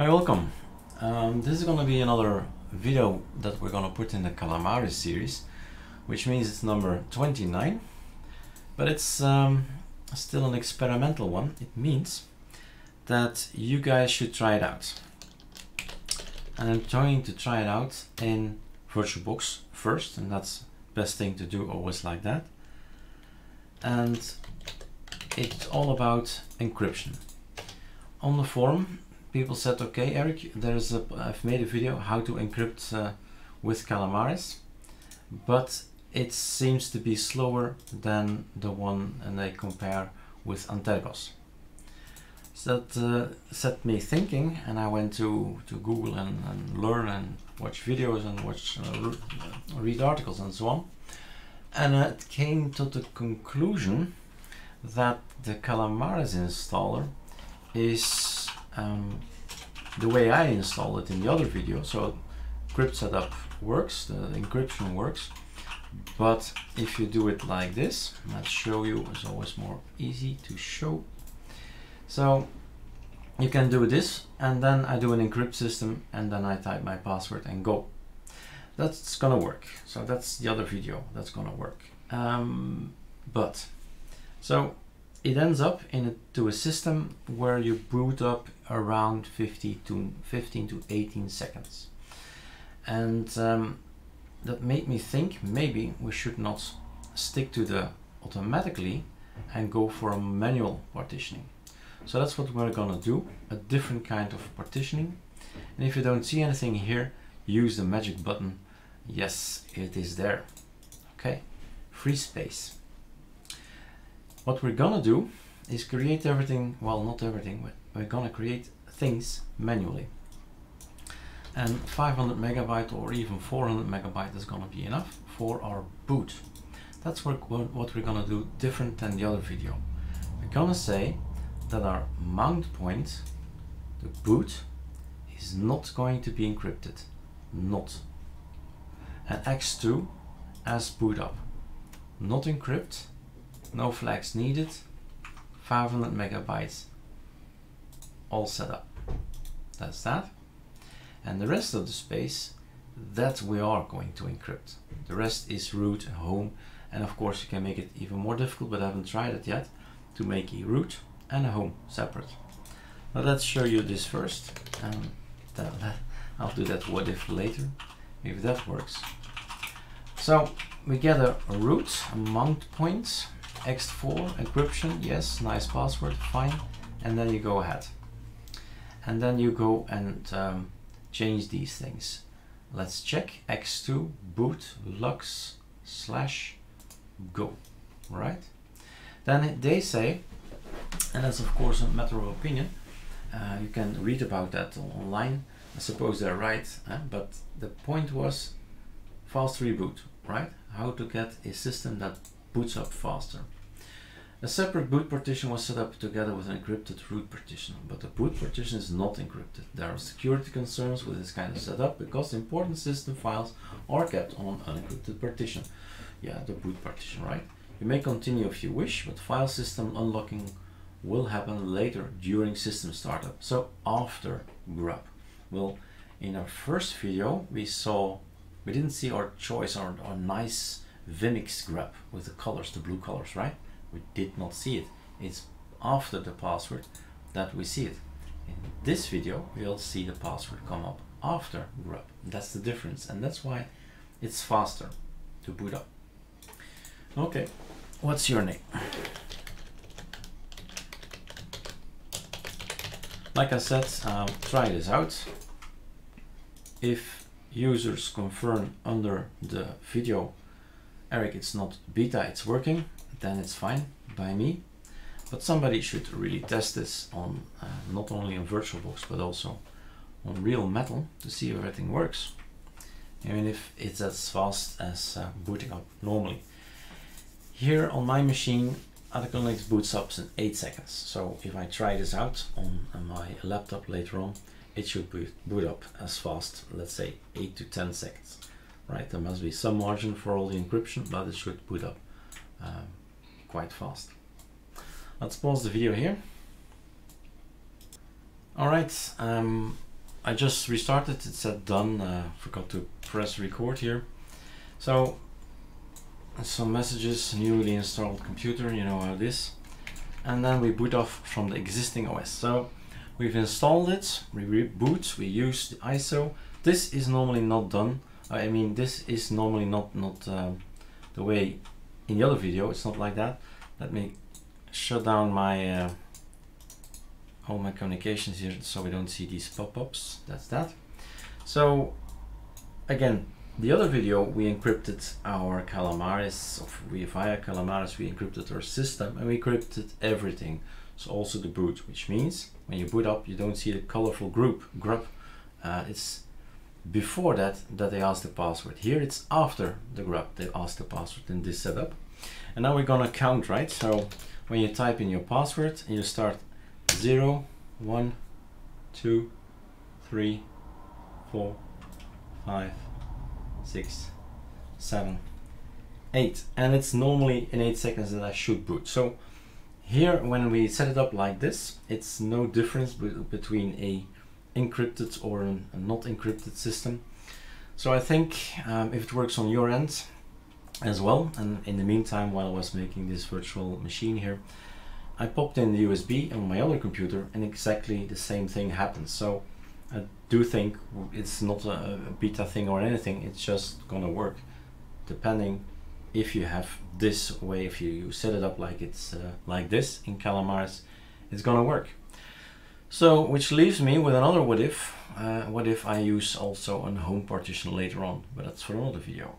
Hi, welcome. Um, this is going to be another video that we're going to put in the Calamares series, which means it's number 29, but it's um, still an experimental one. It means that you guys should try it out. And I'm trying to try it out in VirtualBox first, and that's best thing to do always like that. And it's all about encryption. On the forum, people said, okay, Erik, there's a, I've made a video how to encrypt uh, with Calamares, but it seems to be slower than the one and they compare with Antergos. So that uh, set me thinking and I went to, to Google and, and learn and watch videos and watch uh, read articles and so on. And it came to the conclusion that the Calamares installer is um, the way I install it in the other video. So crypt setup works, the encryption works, but if you do it like this, let's show you, it's always more easy to show. So you can do this and then I do an encrypt system and then I type my password and go. That's gonna work. So that's the other video that's gonna work. Um, but so it ends up into a system where you boot up around 50 to 15 to 18 seconds. And um, that made me think maybe we should not stick to the automatically and go for a manual partitioning. So that's what we're gonna do, a different kind of partitioning. And if you don't see anything here, use the magic button. Yes, it is there. Okay, free space. What we're gonna do is create everything, well, not everything, but we're gonna create things manually. And 500 megabyte or even 400 megabyte is gonna be enough for our boot. That's what, what we're gonna do different than the other video. We're gonna say that our mount point, the boot, is not going to be encrypted. Not. And ext2 as boot up. Not encrypt, no flags needed, 500 megabytes all set up. That's that. And the rest of the space, that we are going to encrypt. The rest is root, home, and of course you can make it even more difficult, but I haven't tried it yet, to make a root and a home separate. But let's show you this first. I'll do that what if later, if that works. So we get a root, a mount point, ext4 encryption, yes, nice password, fine. And then you go ahead. And then you go and um, change these things. Let's check ext2 boot LUKS slash go, right? Then they say and that's of course a matter of opinion. Uh, you can read about that online. I suppose they're right, eh? but the point was fast reboot, right? How to get a system that boots up faster. A separate boot partition was set up together with an encrypted root partition, but the boot partition is not encrypted. There are security concerns with this kind of setup because important system files are kept on an unencrypted partition. Yeah, the boot partition, right? You may continue if you wish, but file system unlocking will happen later during system startup, so after grub. Well, in our first video, we saw, we didn't see our choice, our, our nice Vimix grub with the colors, the blue colors, right? We did not see it. It's after the password that we see it. In this video, we'll see the password come up after grub. That's the difference, and that's why it's faster to boot up. Okay, what's your name? Like I said, uh, try this out. If users confirm under the video, Erik, it's not beta, it's working, then it's fine by me. But somebody should really test this on uh, not only on VirtualBox, but also on real metal to see if everything works. Mean, if it's as fast as uh, booting up normally. Here on my machine, Linux boots up in 8 seconds. So if I try this out on, my laptop later on, it should boot up as fast, let's say 8 to 10 seconds. Right, there must be some margin for all the encryption, but it should boot up um, quite fast. Let's pause the video here. Alright, um, I just restarted, it said done, uh, forgot to press record here. So, some messages, newly installed computer, you know how it is. And then we boot off from the existing OS. So, we've installed it, we reboot, we use the ISO. This is normally not done. I mean, this is normally not, not um, the way in the other video, it's not like that. Let me shut down my uh, all my communications here so we don't see these pop-ups. That's that. So again the other video we encrypted our calamares we via calamares we encrypted our system and we encrypted everything. So also the boot which means when you boot up you don't see the colorful group grub uh, it's before that that they ask the password. Here it's after the grub they ask the password in this setup and now we're gonna count right? So when you type in your password and you start zero, one, two, three, four, five, six, seven, eight, and it's normally in 8 seconds that I should boot. So here when we set it up like this, it's no difference between a encrypted or a not encrypted system. So I think um, if it works on your end as well, and in the meantime while I was making this virtual machine here, I popped in the USB on my other computer and exactly the same thing happens. So I do think it's not a, beta thing or anything, it's just gonna work depending if you have this way, if you set it up like it's uh, like this in Calamares, it's gonna work. So, which leaves me with another what if. Uh, what if I use also a home partition later on, but that's for another video.